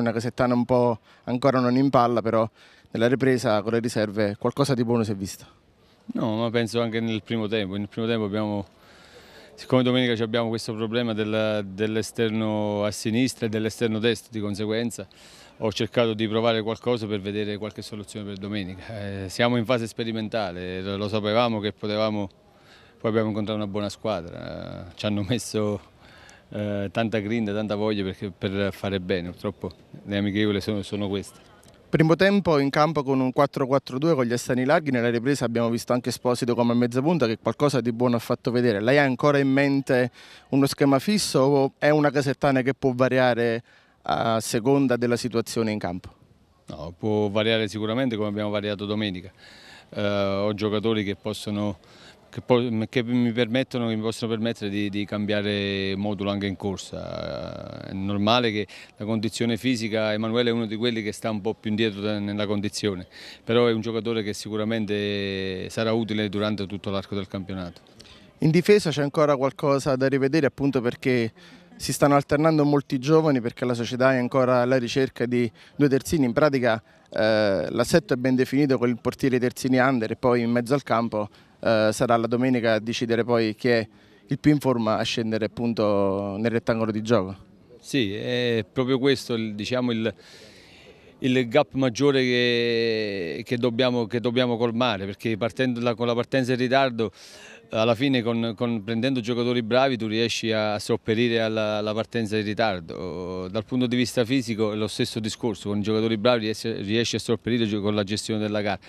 Una casettana un po' ancora non in palla, però nella ripresa con le riserve qualcosa di buono si è visto. No, ma penso anche nel primo tempo. Nel primo tempo abbiamo, siccome domenica abbiamo questo problema del, dell'esterno a sinistra e dell'esterno destro, di conseguenza ho cercato di provare qualcosa per vedere qualche soluzione per domenica. Eh, siamo in fase sperimentale, lo sapevamo che potevamo, poi abbiamo incontrato una buona squadra, ci hanno messo eh, tanta grinda, tanta voglia perché, per fare bene, purtroppo le amichevoli sono, sono queste. Primo tempo in campo con un 4-4-2 con gli estani larghi, nella ripresa abbiamo visto anche Esposito come mezza punta che qualcosa di buono ha fatto vedere. Lei ha ancora in mente uno schema fisso o è una casettana che può variare a seconda della situazione in campo? No, può variare sicuramente come abbiamo variato domenica. Eh, ho giocatori che possono che, che, mi permettono, che mi possono permettere di, di, cambiare modulo anche in corsa. È normale che la condizione fisica, Emanuele è uno di quelli che sta un po' più indietro nella condizione, però è un giocatore che sicuramente sarà utile durante tutto l'arco del campionato. In difesa c'è ancora qualcosa da rivedere appunto perché si stanno alternando molti giovani perché la società è ancora alla ricerca di due terzini, in pratica eh, l'assetto è ben definito con il portiere terzini under e poi in mezzo al campo eh, sarà la domenica a decidere poi chi è il più in forma a scendere appunto nel rettangolo di gioco. Sì, è proprio questo diciamo, il, il gap maggiore che, che, dobbiamo, che, dobbiamo, colmare perché partendo la, con la partenza in ritardo alla fine con, con, prendendo giocatori bravi tu riesci a sopperire alla, alla, partenza in ritardo dal punto di vista fisico è lo stesso discorso con i giocatori bravi riesci, riesci a sopperire con la gestione della gara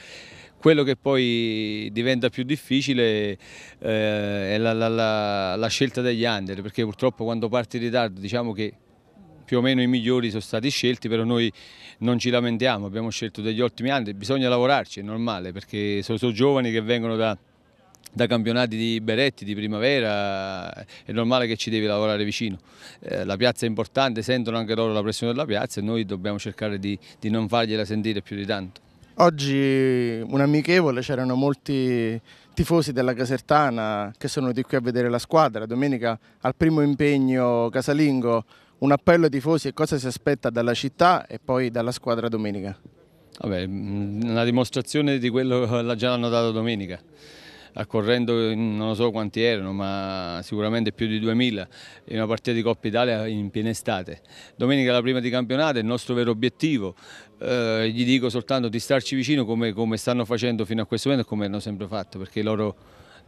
quello che poi diventa più difficile eh, è la, la, la, la, scelta degli under, perché purtroppo quando parti in ritardo diciamo che più o meno i migliori sono stati scelti, però noi non ci lamentiamo, abbiamo scelto degli ottimi under, bisogna lavorarci, è normale, perché sono, sono giovani che vengono da, da campionati di Beretti, di primavera, è normale che ci devi lavorare vicino. Eh, la piazza è importante, sentono anche loro la pressione della piazza e noi dobbiamo cercare di, di non fargliela sentire più di tanto. Oggi un amichevole, c'erano molti tifosi della Casertana che sono venuti qui a vedere la squadra. Domenica al primo impegno casalingo un appello ai tifosi e cosa si aspetta dalla città e poi dalla squadra domenica. Vabbè, una dimostrazione di quello che già l'hanno dato domenica accorrendo non so quanti erano, ma sicuramente più di 2000 in una partita di Coppa Italia in piena estate. Domenica la prima di campionato è il nostro vero obiettivo, eh, gli dico soltanto di starci vicino come, come stanno facendo fino a questo momento e come hanno sempre fatto, perché loro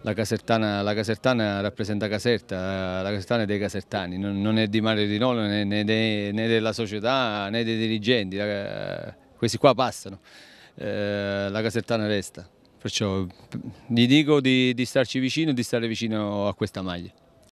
la Casertana, la Casertana, rappresenta Caserta, la Casertana è dei casertani, non, non è di Mare di Nolo né, né, né, della società né dei dirigenti, la, questi qua passano, eh, la Casertana resta. Perciò gli dico di, di starci vicino e di stare vicino a questa maglia.